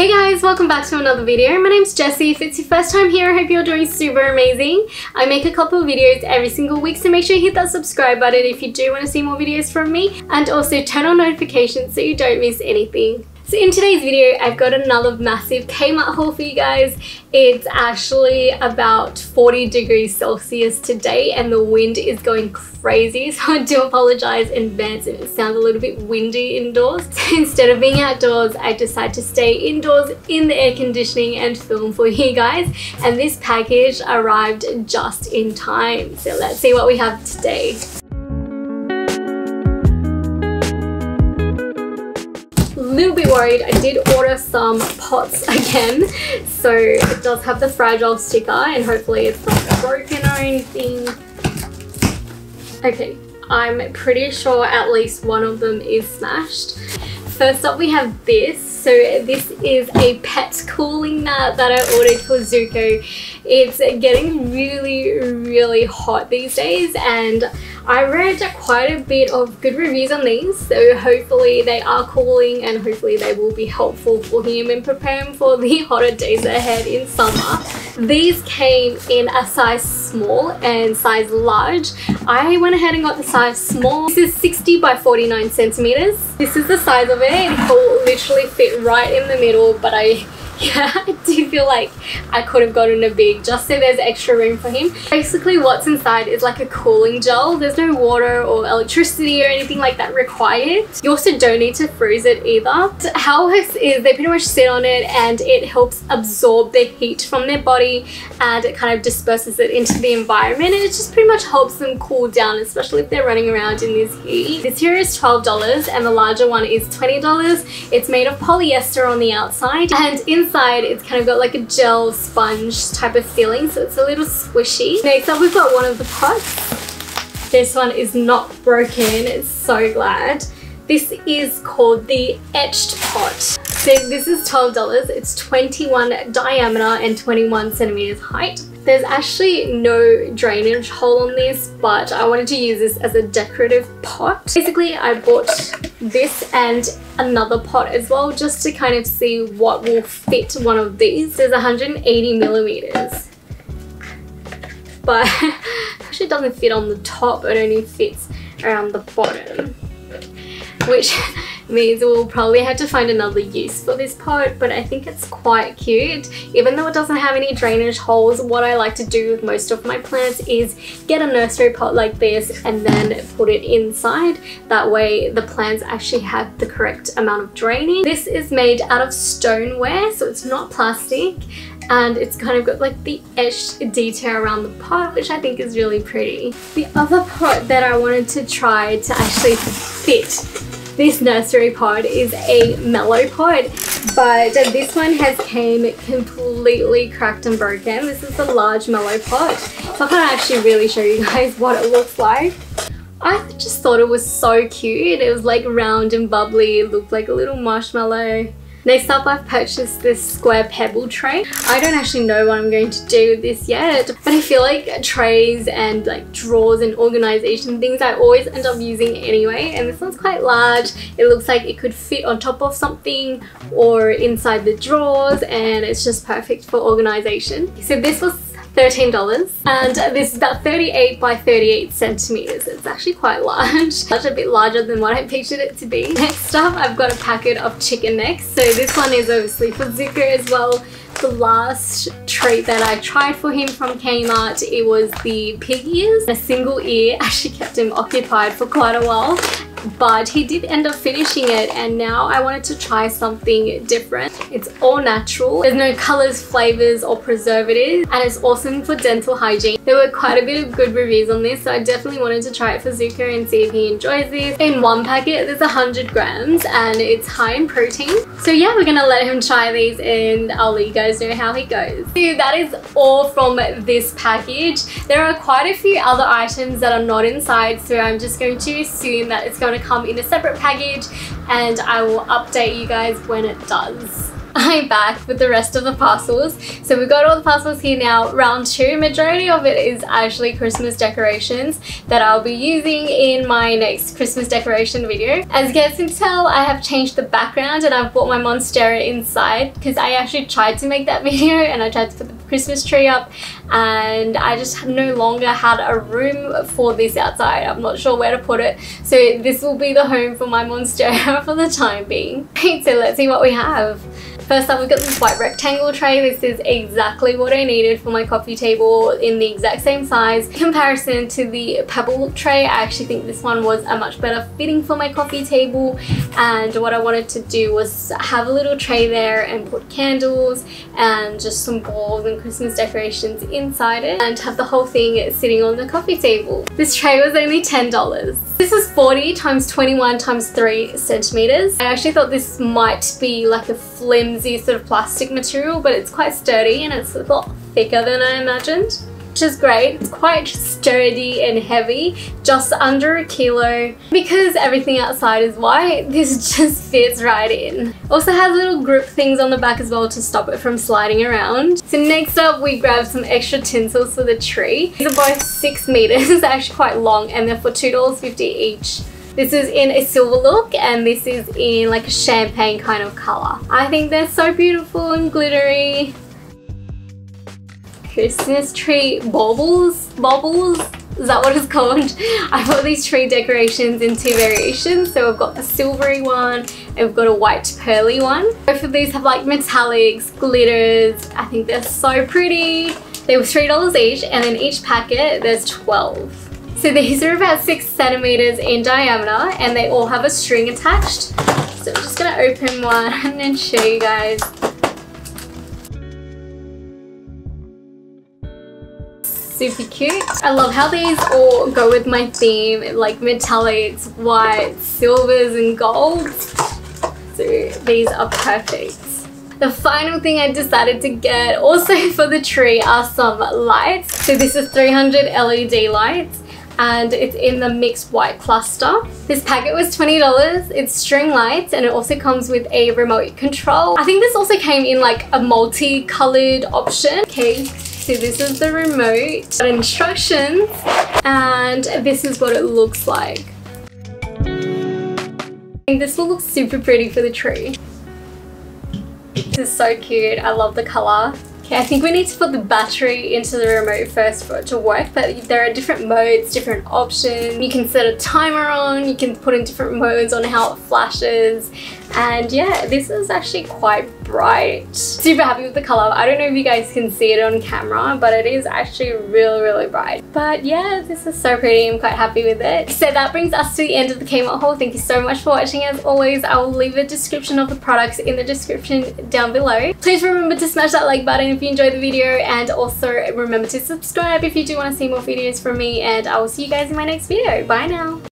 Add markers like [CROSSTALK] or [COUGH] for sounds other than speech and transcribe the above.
Hey guys, welcome back to another video. My name's Jessie. If it's your first time here, I hope you're doing super amazing. I make a couple videos every single week, so make sure you hit that subscribe button if you do want to see more videos from me. And also turn on notifications so you don't miss anything. So in today's video, I've got another massive Kmart haul for you guys. It's actually about 40 degrees Celsius today and the wind is going crazy. [LAUGHS] So I do apologize in advance if it sounds a little bit windy indoors. So [LAUGHS] instead of being outdoors, I decided to stay indoors in the air conditioning and film for you guys. And this package arrived just in time. So let's see what we have today. Little bit worried. I did order some pots [LAUGHS] again. So it does have the fragile sticker and hopefully it's not broken or anything. Okay, I'm pretty sure at least one of them is smashed. First up we have this. So this is a pet cooling mat that I ordered for Zuko. It's getting really, really hot these days and I read quite a bit of good reviews on these, so hopefully they are cooling and hopefully they will be helpful for him and prepare him for the [LAUGHS] hotter days ahead in summer. These came in a size small and size large. I went ahead and got the size small. This is 60 by 49 centimeters. This is the size of it. It will literally fit right in the middle, but I yeah, I [LAUGHS] do feel like I could have gotten a big just so there's extra room for him. Basically what's inside is like a cooling gel. There's no water or electricity or anything like that required. You also don't need to freeze it either. How it works is they pretty much sit on it and it helps absorb the heat from their body and it kind of disperses it into the environment and it just pretty much helps them cool down especially if they're running around in this heat. This here is $12 and the larger one is $20. It's made of polyester on the outside and inside inside it's kind of got like a gel sponge type of feeling so it's a little squishy. Next up we've got one of the pots. This one is not broken, it's so glad. This is called the Etched Pot. So this is $12. It's 21 diameter and 21 centimeters height. There's actually no drainage hole on this, but I wanted to use this as a decorative pot. Basically, I bought this and another pot as well, just to kind of see what will fit one of these. There's 180 millimeters, but [LAUGHS] it actually doesn't fit on the top, it only fits around the bottom, which [LAUGHS] means we'll probably have to find another use for this pot but I think it's quite cute. Even though it doesn't have any drainage holes what I like to do with most of my plants is get a nursery pot like this and then put it inside. That way the plants actually have the correct amount of draining. This is made out of stoneware so it's not plastic and it's kind of got like the etched detail around the pot which I think is really pretty. The other pot that I wanted to try to actually fit this nursery pod is a mello pod, but this one has came completely cracked and broken. This is a large mello pot. So I can't actually really show you guys [LAUGHS] what it looks like. I just thought it was so cute. It was like round and bubbly. It looked like a little marshmallow. Next up I've purchased this square pebble tray. I don't actually know what I'm going to do with this yet but I feel like trays and like drawers and organization things I always end up using anyway and this one's quite large. It looks like it could fit on top of something or inside the drawers and it's just perfect for organization. So this was $13 and this is about 38 by 38 centimeters. It's actually quite large. [LAUGHS] Such a bit larger than what I pictured it to be. Next up I've got a packet of chicken necks. So this one is obviously for Zuko as well. The last treat that I tried for him from Kmart, it was the pig ears. A single ear actually kept him occupied for quite a while but he did end up finishing it and now I wanted to try something different. It's all natural. There's no colors, flavors or preservatives and it's awesome for dental hygiene. There were quite a bit of good reviews on this so I definitely wanted to try it for Zuko and see if he enjoys this. In one packet there's 100 grams and it's high in protein. So yeah, we're gonna let him try these and I'll let you guys know how he goes. So that is all from this package. There are quite a few other items that are not inside so I'm just going to assume that it's going going to come in a separate package and I will update you guys when it does. [LAUGHS] I'm back with the rest of the parcels. So we've got all the parcels here now, round two. Majority of it is actually Christmas decorations that I'll be using in my next Christmas decoration video. As you guys can tell, I have changed the background and I've brought my Monstera inside because I actually tried to make that [LAUGHS] video and I tried to put the Christmas tree up and I just no longer had a room for this outside. I'm not sure where to put it. So this will be the home for my Monstera [LAUGHS] for the time being. [LAUGHS] so let's see what we have. First up, we've got this white rectangle tray. This is exactly what I needed for my coffee table in the exact same size. In comparison to the pebble tray, I actually think this one was a much better fitting for my coffee table. And what I wanted to do was have a little tray there and put candles and just some balls and Christmas decorations inside it and have the whole thing sitting on the coffee table. This tray was only $10. This is 40 times 21 times 3 centimeters. I actually thought this might be like a flimsy sort of plastic material, but it's quite sturdy and it's a lot thicker than I imagined which is great. It's quite sturdy and heavy, just under a kilo. Because everything outside is white, [LAUGHS] this just fits right in. Also has little grip things on the back as well to stop it from sliding around. So next up, we grabbed some extra tinsels for the tree. These are both six meters, [LAUGHS] they're actually quite long and they're for $2.50 each. This is in a silver look and this is in like a champagne kind of color. I think they're so beautiful and glittery. Christmas tree baubles? Baubles? Is that what it's called? [LAUGHS] I bought these tree decorations in two variations. So I've got the silvery one and we've got a white pearly one. Both of these have like metallics, glitters. I think they're so pretty. They were $3 each and in each packet there's 12. So these are about 6 centimeters in diameter and they all have a string attached. So I'm just to open one [LAUGHS] and then show you guys. Super cute. I love how these all go with my theme, like metallics, whites, silvers and golds. So these are perfect. The final thing I decided to get also [LAUGHS] for the tree are some lights. So this is 300 LED lights and it's in the mixed white cluster. This packet was $20. It's string lights and it also comes with a remote control. I think this also came in like a multi-colored option. Okay, so this is the remote instructions and this is what it looks like. This will look super pretty for the tree. This is so cute. I love the color. Okay, I think we need to put the battery into the remote first for it to work, but there are different modes, different options. You can set a timer on, you can put in different modes on how it flashes, and yeah, this is actually quite bright. Super happy with the color. I don't know if you guys can see it on camera, but it is actually really, really bright. But yeah, this is so pretty. I'm quite happy with it. So that brings us to the end of the Kmart haul. Thank you so much for watching. As always, I will leave a description of the products in the description down below. Please remember to smash that like button if you enjoyed the video and also remember to subscribe if you do want to see more videos from me and I will see you guys in my next video. Bye now.